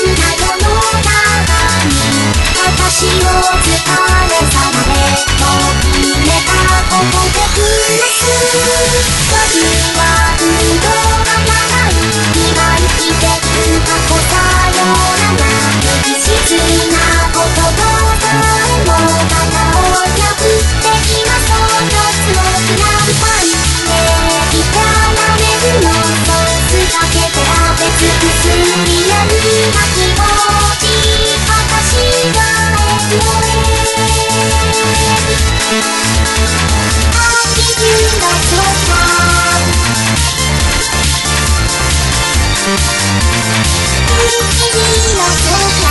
I so far.